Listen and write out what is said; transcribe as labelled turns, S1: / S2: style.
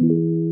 S1: you